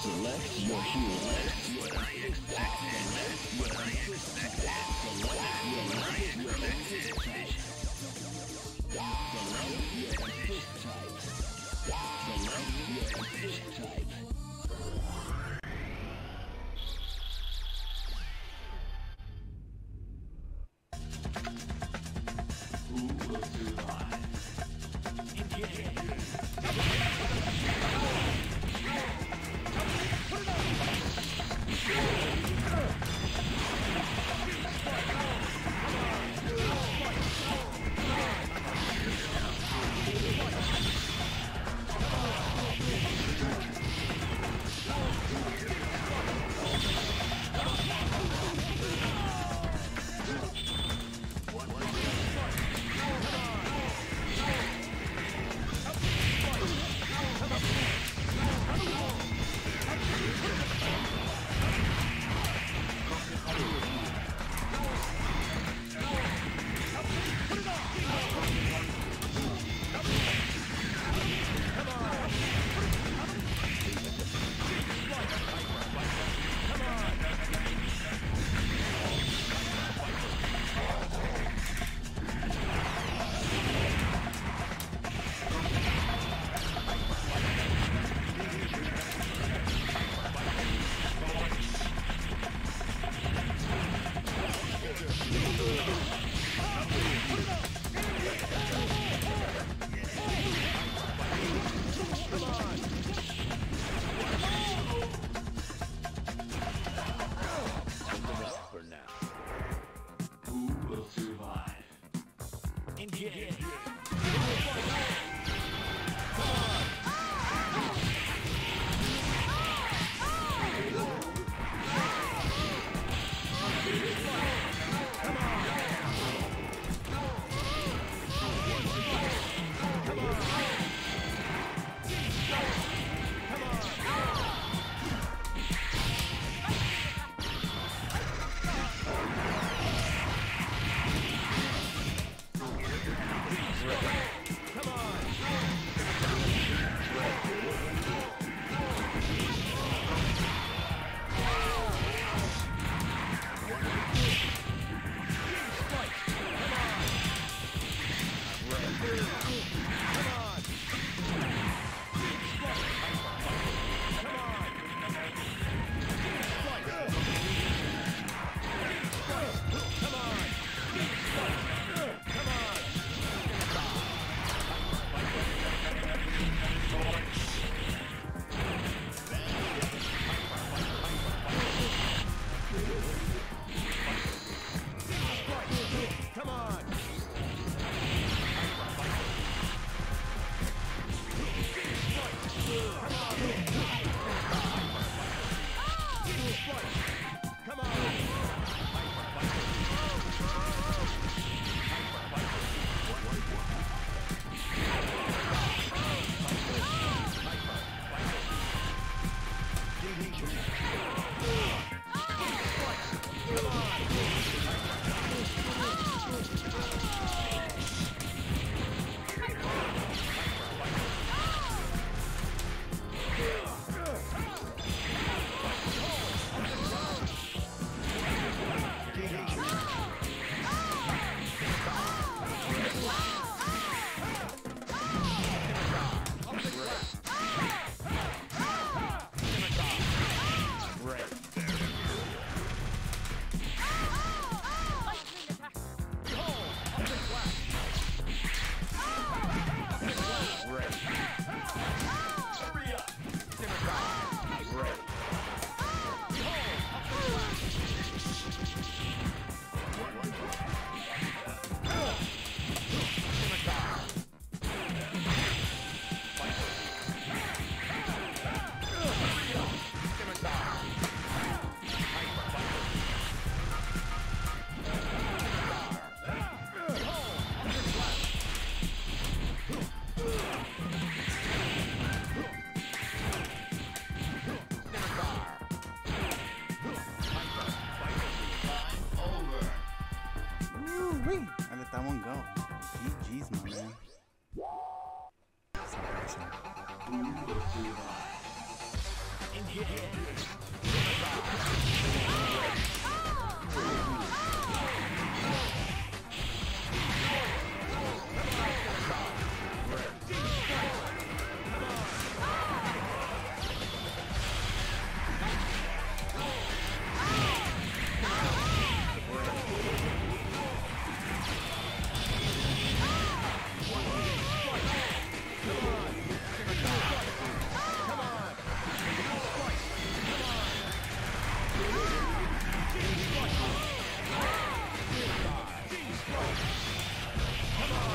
Select your hero. What I expected. What I expected. Select your expected. Select your fish type. Select your fish type. Who will survive? For survive? Woo-wee. In here. Come on.